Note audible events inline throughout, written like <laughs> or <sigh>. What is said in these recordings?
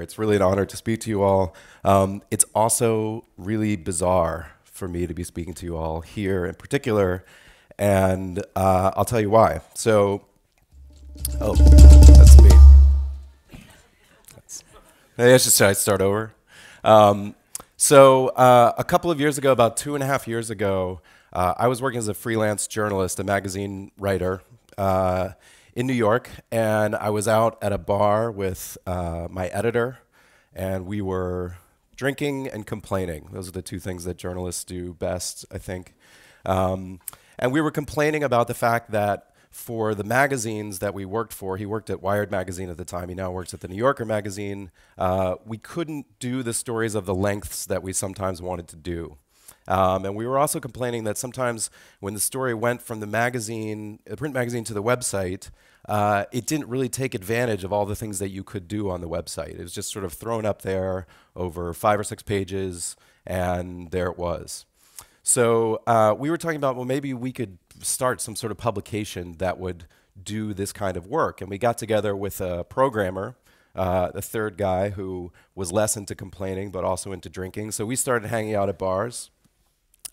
here. It's really an honor to speak to you all. Um, it's also really bizarre for me to be speaking to you all here in particular, and uh, I'll tell you why. So, oh, that's me. That's, maybe I should start over. Um, so, uh, a couple of years ago, about two and a half years ago, uh, I was working as a freelance journalist, a magazine writer uh, in New York, and I was out at a bar with uh, my editor, and we were drinking and complaining. Those are the two things that journalists do best, I think. Um, and we were complaining about the fact that for the magazines that we worked for, he worked at Wired Magazine at the time, he now works at the New Yorker Magazine, uh, we couldn't do the stories of the lengths that we sometimes wanted to do. Um, and we were also complaining that sometimes when the story went from the magazine, the print magazine, to the website, uh, it didn't really take advantage of all the things that you could do on the website. It was just sort of thrown up there over five or six pages, and there it was. So uh, we were talking about, well, maybe we could start some sort of publication that would do this kind of work. And we got together with a programmer, uh, the third guy who was less into complaining but also into drinking. So we started hanging out at bars.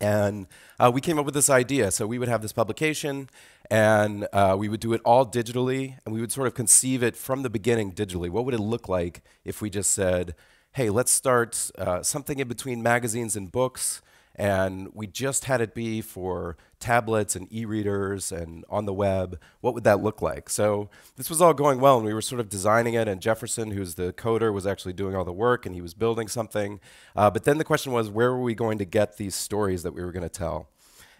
And uh, we came up with this idea. So we would have this publication, and uh, we would do it all digitally, and we would sort of conceive it from the beginning digitally. What would it look like if we just said, hey, let's start uh, something in between magazines and books, and we just had it be for tablets and e-readers and on the web, what would that look like? So this was all going well, and we were sort of designing it, and Jefferson, who's the coder, was actually doing all the work, and he was building something. Uh, but then the question was, where were we going to get these stories that we were going to tell?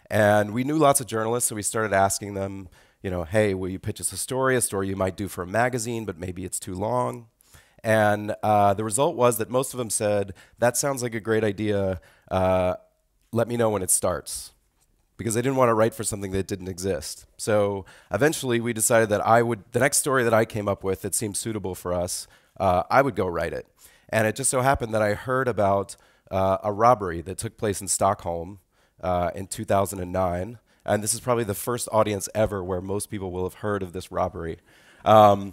And we knew lots of journalists, so we started asking them, you know, hey, will you pitch us a story, a story you might do for a magazine, but maybe it's too long? And uh, the result was that most of them said, that sounds like a great idea. Uh, let me know when it starts because I didn't want to write for something that didn't exist. So eventually we decided that I would, the next story that I came up with that seemed suitable for us, uh, I would go write it. And it just so happened that I heard about uh, a robbery that took place in Stockholm uh, in 2009. And this is probably the first audience ever where most people will have heard of this robbery. Um,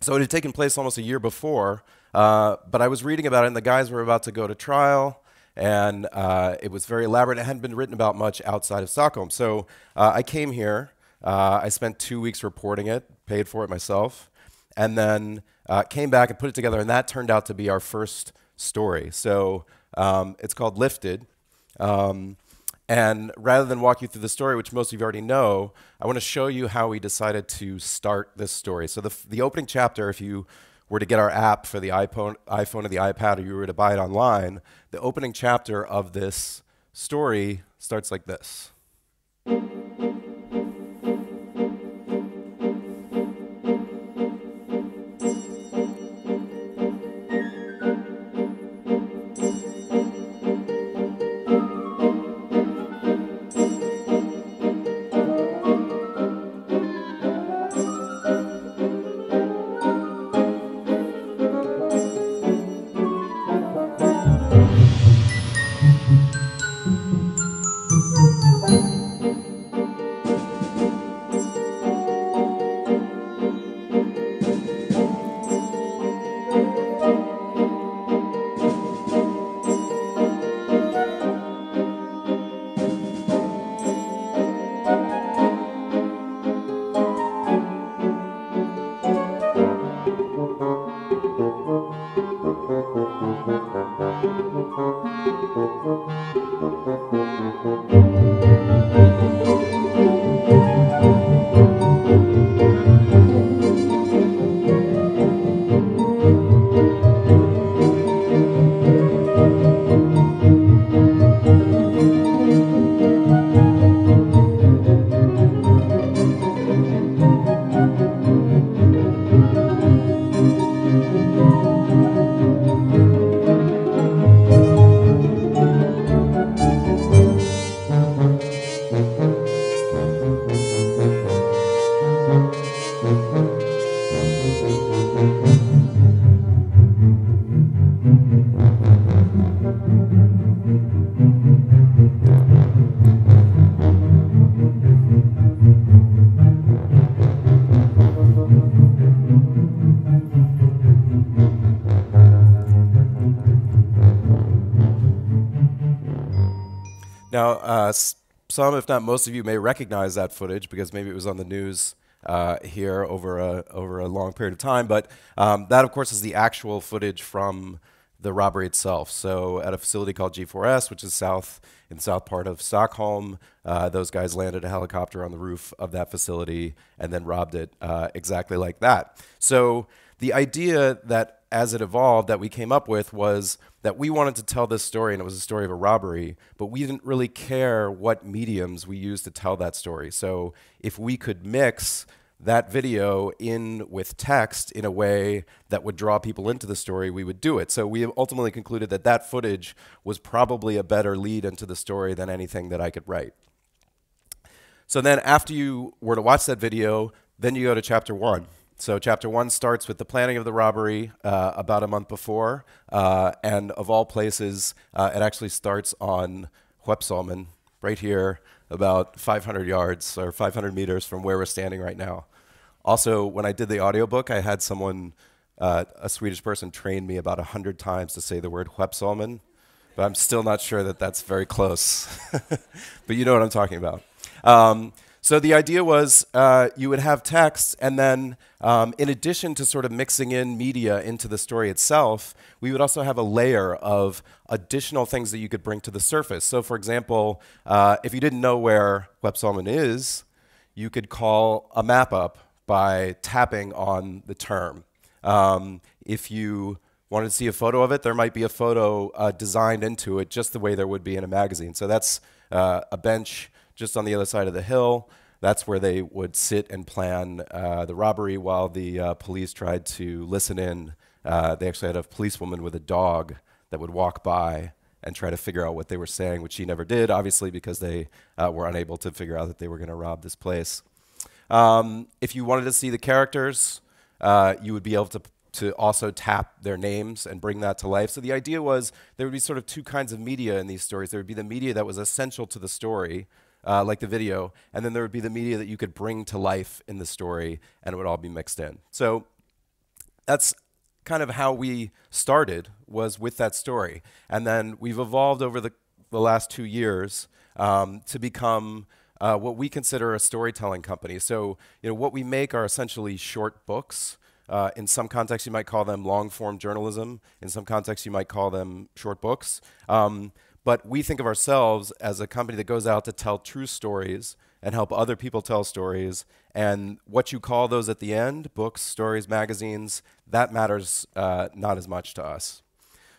so it had taken place almost a year before, uh, but I was reading about it, and the guys were about to go to trial and uh, it was very elaborate. It hadn't been written about much outside of Stockholm. So uh, I came here. Uh, I spent two weeks reporting it, paid for it myself, and then uh, came back and put it together. And that turned out to be our first story. So um, it's called Lifted. Um, and rather than walk you through the story, which most of you already know, I want to show you how we decided to start this story. So the, the opening chapter, if you were to get our app for the iPhone, iPhone or the iPad, or you were to buy it online, the opening chapter of this story starts like this. Thank you. Now, uh, some, if not most of you, may recognize that footage because maybe it was on the news uh, here over a, over a long period of time. But um, that, of course, is the actual footage from the robbery itself. So at a facility called G4S, which is south in the south part of Stockholm, uh, those guys landed a helicopter on the roof of that facility and then robbed it uh, exactly like that. So the idea that as it evolved that we came up with was that we wanted to tell this story and it was a story of a robbery, but we didn't really care what mediums we used to tell that story. So if we could mix that video in with text in a way that would draw people into the story, we would do it. So we ultimately concluded that that footage was probably a better lead into the story than anything that I could write. So then after you were to watch that video, then you go to chapter one. So chapter one starts with the planning of the robbery uh, about a month before, uh, and of all places, uh, it actually starts on Skeppsholmen, right here, about 500 yards or 500 meters from where we're standing right now. Also, when I did the audiobook, I had someone, uh, a Swedish person, train me about 100 times to say the word Skeppsholmen, but I'm still not sure that that's very close. <laughs> but you know what I'm talking about. Um, so the idea was uh, you would have text, and then um, in addition to sort of mixing in media into the story itself, we would also have a layer of additional things that you could bring to the surface. So, for example, uh, if you didn't know where Skeppsholmen is, you could call a map up by tapping on the term. Um, if you wanted to see a photo of it, there might be a photo uh, designed into it just the way there would be in a magazine. So that's uh, a bench just on the other side of the hill. That's where they would sit and plan uh, the robbery while the uh, police tried to listen in. Uh, they actually had a policewoman with a dog that would walk by and try to figure out what they were saying, which she never did, obviously, because they uh, were unable to figure out that they were going to rob this place. Um, if you wanted to see the characters, uh, you would be able to to also tap their names and bring that to life. So the idea was there would be sort of two kinds of media in these stories. There would be the media that was essential to the story, uh, like the video, and then there would be the media that you could bring to life in the story, and it would all be mixed in. So that's kind of how we started was with that story, and then we've evolved over the, the last two years um, to become uh, what we consider a storytelling company. So, you know, what we make are essentially short books. Uh, in some contexts, you might call them long form journalism. In some contexts, you might call them short books. Um, but we think of ourselves as a company that goes out to tell true stories and help other people tell stories. And what you call those at the end books, stories, magazines that matters uh, not as much to us.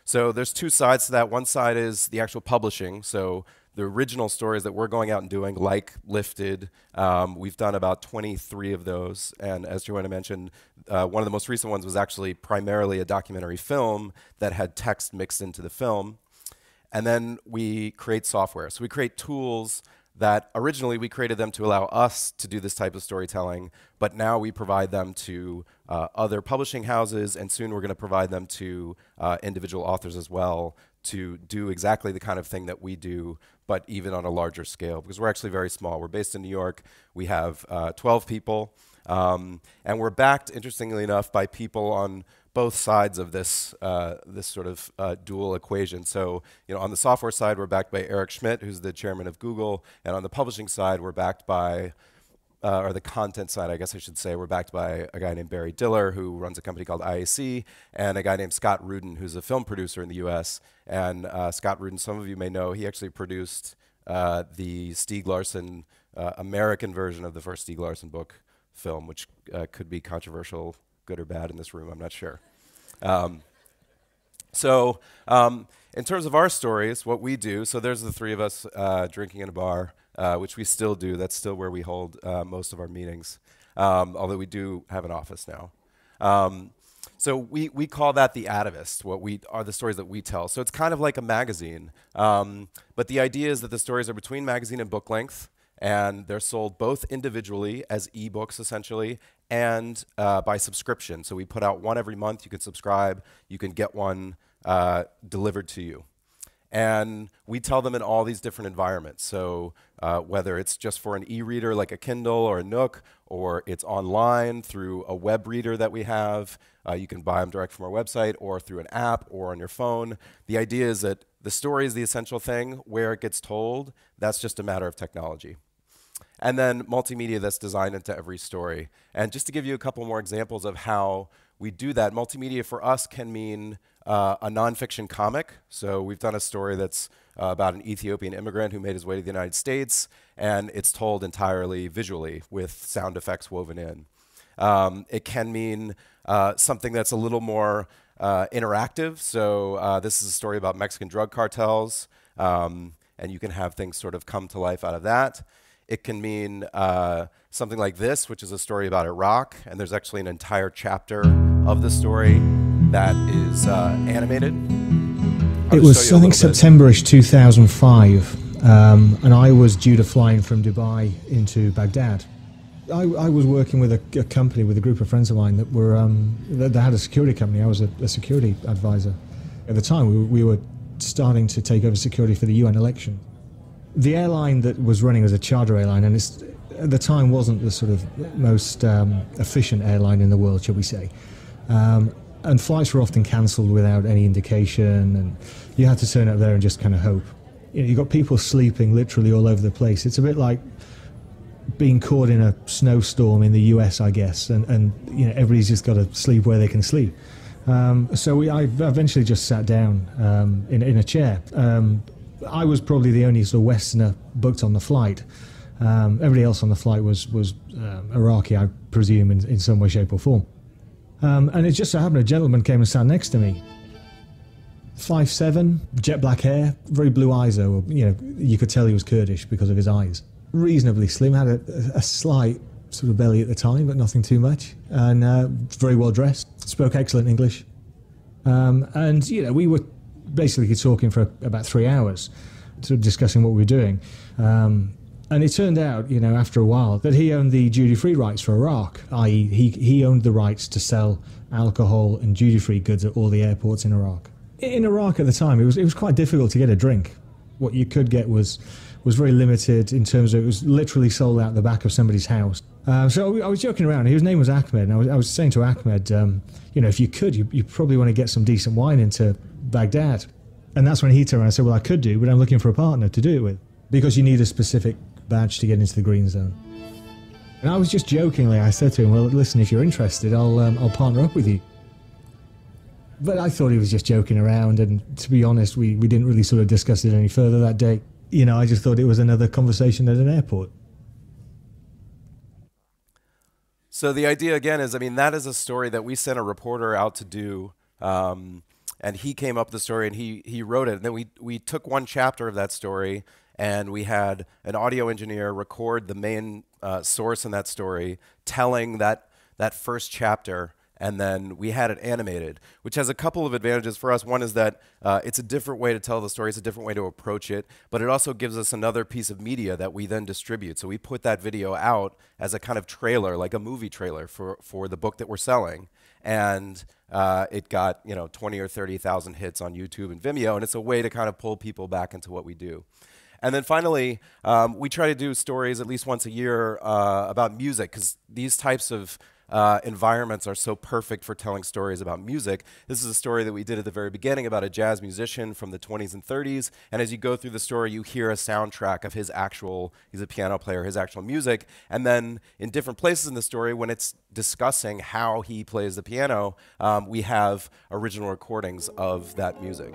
So there's two sides to that. One side is the actual publishing. So the original stories that we're going out and doing, like Lifted. Um, we've done about 23 of those. And as Joanna mentioned, uh, one of the most recent ones was actually primarily a documentary film that had text mixed into the film. And then we create software. So we create tools that originally we created them to allow us to do this type of storytelling, but now we provide them to uh, other publishing houses, and soon we're going to provide them to uh, individual authors as well to do exactly the kind of thing that we do, but even on a larger scale, because we're actually very small. We're based in New York. We have uh, 12 people, um, and we're backed, interestingly enough, by people on both sides of this uh, this sort of uh, dual equation. So, you know, on the software side, we're backed by Eric Schmidt, who's the chairman of Google, and on the publishing side, we're backed by uh, or the content side, I guess I should say, we're backed by a guy named Barry Diller, who runs a company called IAC, and a guy named Scott Rudin, who's a film producer in the US. And uh, Scott Rudin, some of you may know, he actually produced uh, the Stieg Larsson uh, American version of the first Stieg Larsson book film, which could be controversial, good or bad in this room, I'm not sure. Um, so, um, in terms of our stories, what we do, so there's the three of us uh, drinking in a bar uh, which we still do. That's still where we hold uh, most of our meetings, um, although we do have an office now. Um, so we, we call that the atavist, what we are the stories that we tell. So it's kind of like a magazine. Um, but the idea is that the stories are between magazine and book length, and they're sold both individually as ebooks essentially and uh, by subscription. So we put out one every month. You can subscribe, you can get one uh, delivered to you. and we tell them in all these different environments. So uh, whether it's just for an e-reader like a Kindle or a Nook, or it's online through a web reader that we have, uh, you can buy them direct from our website, or through an app, or on your phone. The idea is that the story is the essential thing. Where it gets told, that's just a matter of technology. And then multimedia that's designed into every story. And just to give you a couple more examples of how we do that, multimedia for us can mean uh, a nonfiction comic. So we've done a story that's uh, about an Ethiopian immigrant who made his way to the United States, and it's told entirely visually with sound effects woven in. Um, it can mean uh, something that's a little more uh, interactive. So uh, this is a story about Mexican drug cartels, um, and you can have things sort of come to life out of that. It can mean uh, something like this, which is a story about Iraq, and there's actually an entire chapter of the story that is uh, animated. I'll it was, I think, Septemberish 2005, um, and I was due to fly in from Dubai into Baghdad. I, I was working with a, a, company with a group of friends of mine that were um, that, had a security company. I was a, a security advisor at the time. We, we were starting to take over security for the UN election. The airline that was running was a charter airline, and at the time wasn't the sort of most um, efficient airline in the world, shall we say. Um, and flights were often cancelled without any indication, and you had to turn up there and just kind of hope. You know, you got people sleeping literally all over the place. It's a bit like being caught in a snowstorm in the US, I guess, and, and you know everybody's just got to sleep where they can sleep. Um, so we, I eventually just sat down um, in, in a chair. Um, I was probably the only sort of Westerner booked on the flight. Um, everybody else on the flight was was um, Iraqi, I presume, in, in some way, shape, or form. Um, and it just so happened a gentleman came and sat next to me. Five seven, jet black hair, very blue eyes though. You know, you could tell he was Kurdish because of his eyes. Reasonably slim, had a, a slight sort of belly at the time, but nothing too much, and uh, very well dressed. Spoke excellent English, um, and you know we were basically talking for about three hours, sort of discussing what we were doing. Um, and it turned out, you know, after a while, that he owned the duty-free rights for Iraq, i.e., he, he owned the rights to sell alcohol and duty-free goods at all the airports in Iraq. In Iraq at the time, it was it was quite difficult to get a drink. What you could get was was very limited in terms of it was literally sold out the back of somebody's house. Uh, so I was joking around. His name was Ahmed, and I was, I was saying to Ahmed, um, you know, if you could, you, you probably want to get some decent wine into Baghdad. And that's when he turned around and said, well, I could do, but I'm looking for a partner to do it with because you need a specific badge to get into the green zone. And I was just jokingly, I said to him, well, listen, if you're interested, I'll, um, I'll partner up with you. But I thought he was just joking around, and to be honest, we, we didn't really sort of discuss it any further that day. You know, I just thought it was another conversation at an airport. So the idea again is, I mean, that is a story that we sent a reporter out to do, um, and he came up with the story and he he wrote it. And then we we took one chapter of that story and we had an audio engineer record the main uh, source in that story telling that that first chapter and then we had it animated, which has a couple of advantages for us. One is that uh, it's a different way to tell the story, it's a different way to approach it, but it also gives us another piece of media that we then distribute. So we put that video out as a kind of trailer, like a movie trailer for, for the book that we're selling. And uh, it got you know 20 or 30,000 hits on YouTube and Vimeo, and it's a way to kind of pull people back into what we do. And then finally, um, we try to do stories at least once a year uh, about music because these types of uh, environments are so perfect for telling stories about music. This is a story that we did at the very beginning about a jazz musician from the 20s and 30s. And as you go through the story, you hear a soundtrack of his actual, he's a piano player, his actual music. And then in different places in the story, when it's discussing how he plays the piano, um, we have original recordings of that music.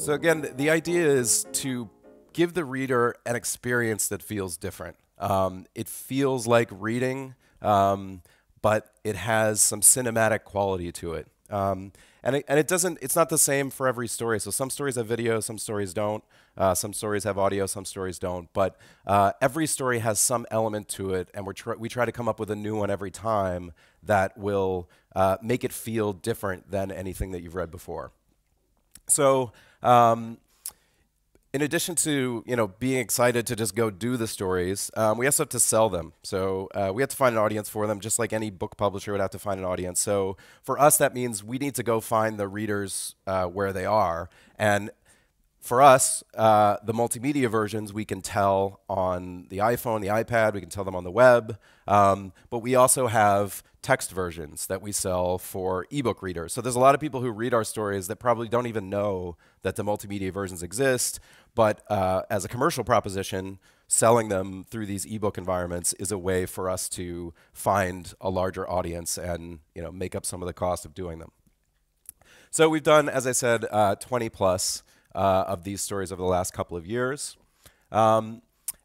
So again, the idea is to give the reader an experience that feels different. Um, it feels like reading, um, but it has some cinematic quality to it. Um, and it, and it doesn't. It's not the same for every story. So some stories have video, some stories don't. Uh, some stories have audio, some stories don't. But uh, every story has some element to it, and we tr- we try to come up with a new one every time that will uh, make it feel different than anything that you've read before. So um, in addition to you know being excited to just go do the stories, um, we also have to sell them. So uh, we have to find an audience for them, just like any book publisher would have to find an audience. So for us, that means we need to go find the readers uh, where they are, and for us, uh, the multimedia versions we can tell on the iPhone, the iPad, we can tell them on the web, um, but we also have text versions that we sell for ebook readers. So there's a lot of people who read our stories that probably don't even know that the multimedia versions exist, but uh, as a commercial proposition, selling them through these ebook environments is a way for us to find a larger audience and you know make up some of the cost of doing them. So we've done, as I said, uh, 20 plus uh, of these stories over the last couple of years. Um,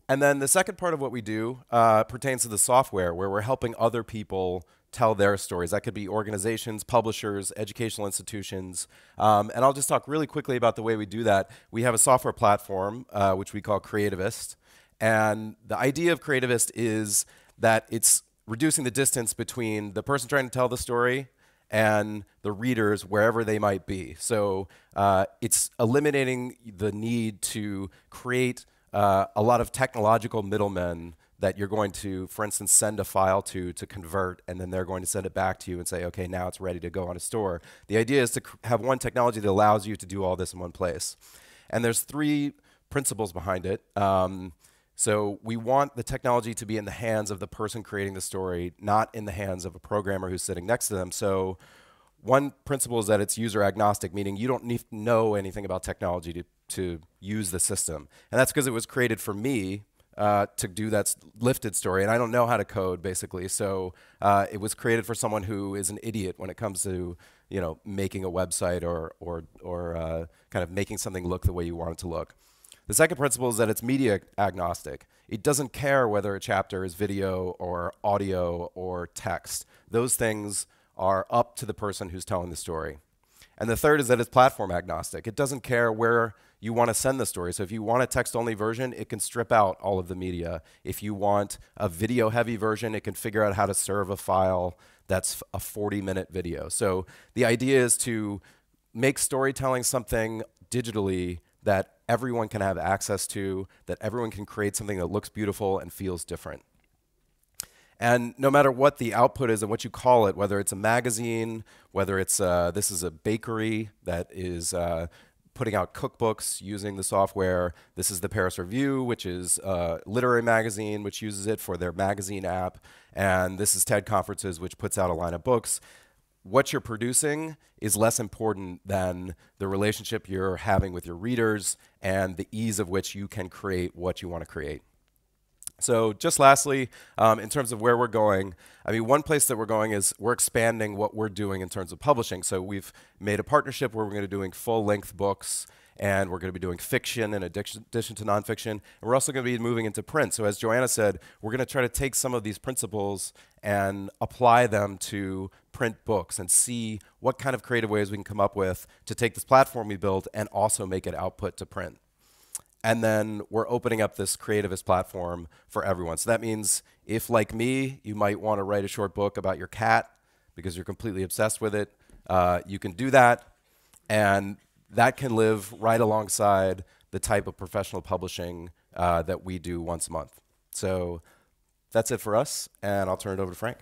and then the second part of what we do uh, pertains to the software, where we're helping other people tell their stories. That could be organizations, publishers, educational institutions. Um, and I'll just talk really quickly about the way we do that. We have a software platform, uh, which we call Creatavist. And the idea of Creatavist is that it's reducing the distance between the person trying to tell the story and the readers wherever they might be. So uh, it's eliminating the need to create uh, a lot of technological middlemen that you're going to, for instance, send a file to to convert, and then they're going to send it back to you and say, okay, now it's ready to go on a store. The idea is to have one technology that allows you to do all this in one place. And there's three principles behind it. Um, so we want the technology to be in the hands of the person creating the story, not in the hands of a programmer who's sitting next to them. So one principle is that it's user agnostic, meaning you don't need to know anything about technology to, to use the system. And that's because it was created for me uh, to do that lifted story, and I don't know how to code basically. So uh, it was created for someone who is an idiot when it comes to you know making a website or or or uh, kind of making something look the way you want it to look. The second principle is that it's media agnostic. It doesn't care whether a chapter is video or audio or text. Those things are up to the person who's telling the story. And the third is that it's platform agnostic. It doesn't care where you want to send the story. So if you want a text only version, it can strip out all of the media. If you want a video heavy version, it can figure out how to serve a file that's a 40 minute video. So the idea is to make storytelling something digitally that everyone can have access to, that everyone can create something that looks beautiful and feels different. And no matter what the output is and what you call it, whether it's a magazine, whether it's uh, this is a bakery that is uh, putting out cookbooks using the software. This is the Paris Review, which is a literary magazine which uses it for their magazine app. And this is TED Conferences, which puts out a line of books what you're producing is less important than the relationship you're having with your readers and the ease of which you can create what you want to create. So just lastly, um, in terms of where we're going, I mean, one place that we're going is we're expanding what we're doing in terms of publishing. So we've made a partnership where we're going to be doing full-length books and we're going to be doing fiction in addition, to nonfiction. And we're also going to be moving into print. So as Joanna said, we're going to try to take some of these principles and apply them to print books and see what kind of creative ways we can come up with to take this platform we built and also make it output to print. And then we're opening up this creatavist platform for everyone. So that means if, like me, you might want to write a short book about your cat because you're completely obsessed with it, uh, you can do that. And that can live right alongside the type of professional publishing uh, that we do once a month. So that's it for us, and I'll turn it over to Frank.